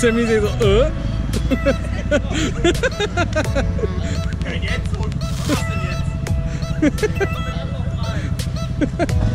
Sammy sagt so, äh? Ja, jetzt was denn jetzt?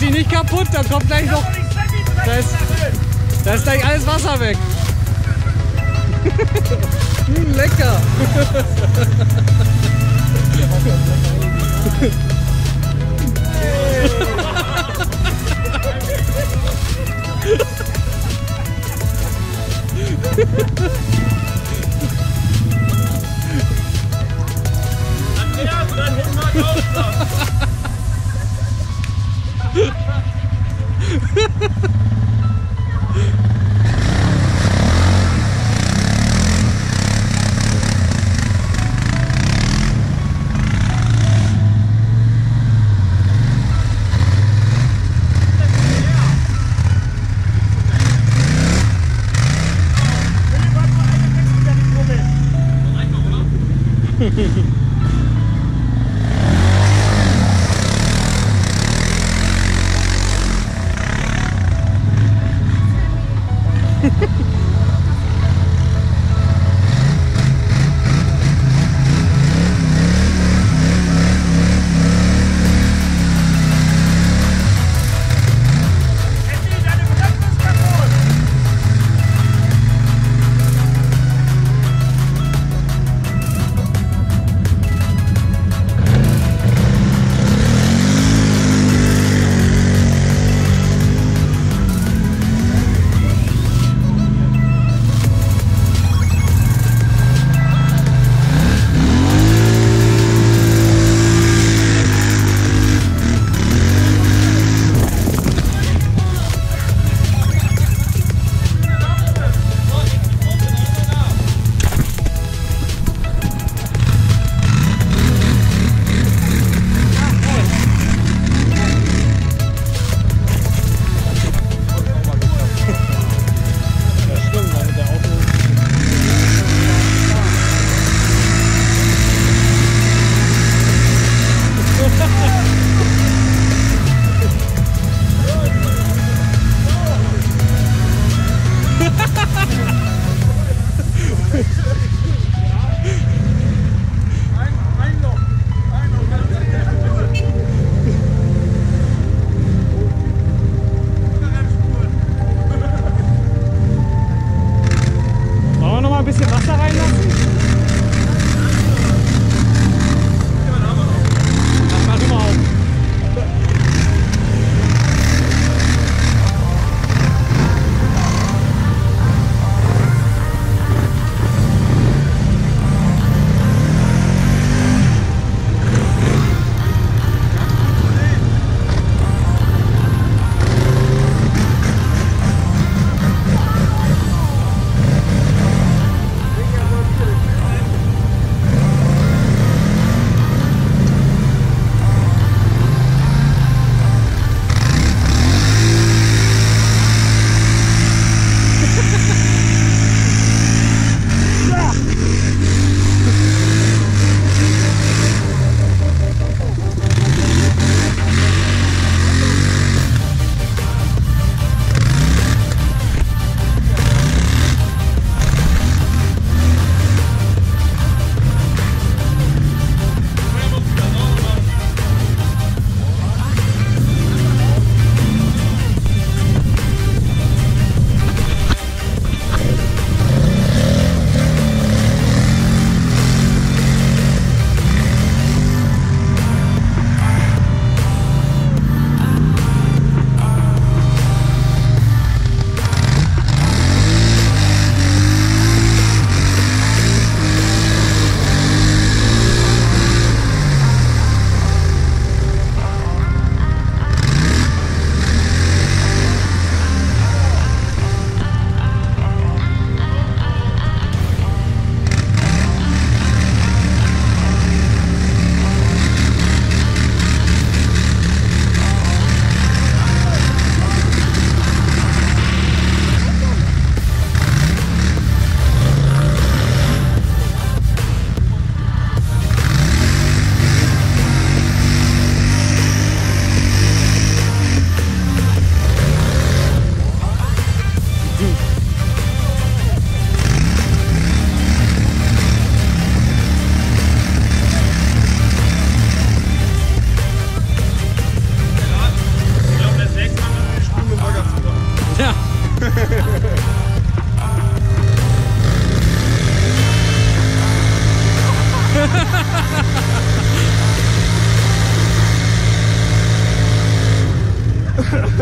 Mach die nicht kaputt, da kommt gleich noch. Da ist, da ist gleich alles Wasser weg. Hm, lecker.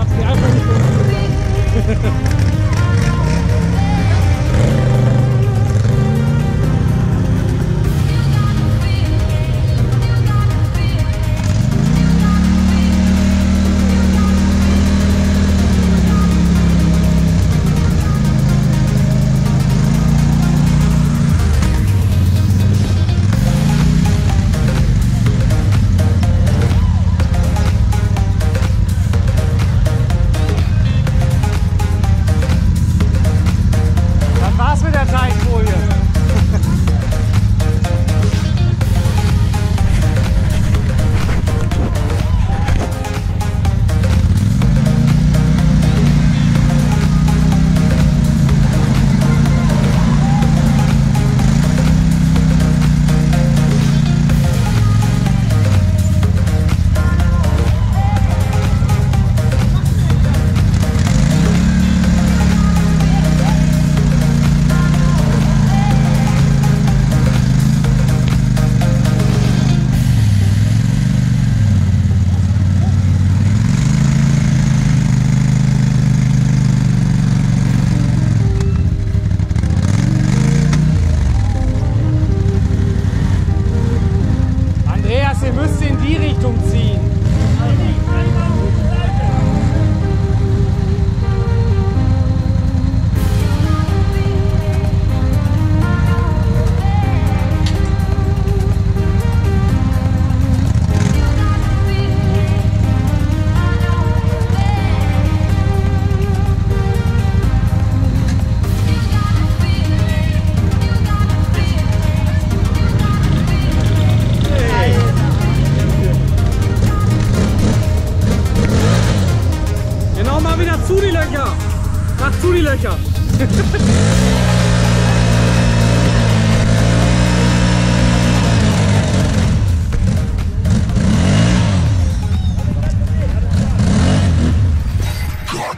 مقطعة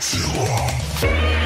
Godzilla.